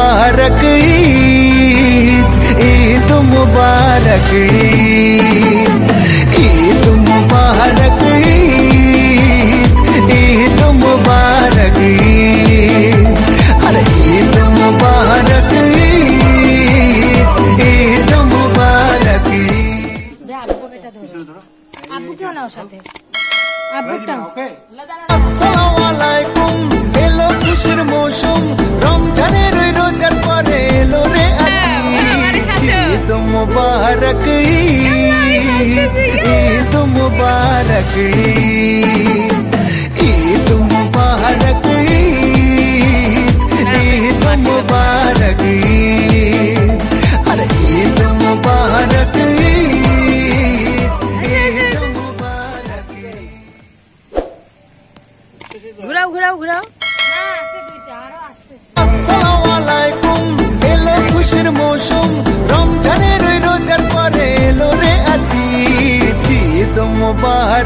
মুবারক ঈদ ঈদ মুবারক ঈদ ঈদ মুবারক ঈদ ঈদ মুবারক ঈদ আরে নাও সাথে আসসালামু আলাইকুম ঈদ মুবারক ঈদ ঈদ মুবারক ঈদ মুবারক ঈদ মুবারক আরে ঈদ মুবারক ঈদ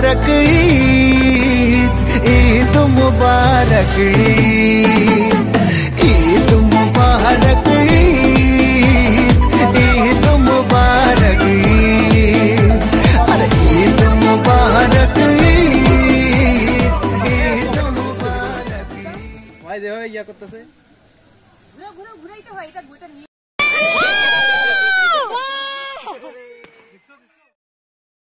মুবারক ঈদ ঈদ মুবারক ঈদ ঈদ মুবারক ঈদ ঈদ মুবারক আরে ঈদ মুবারক ঈদ ঈদ মুবারক ভাই যে ইয়া করতেছে। ঘুরাও ঘুরাইতে হয় এটা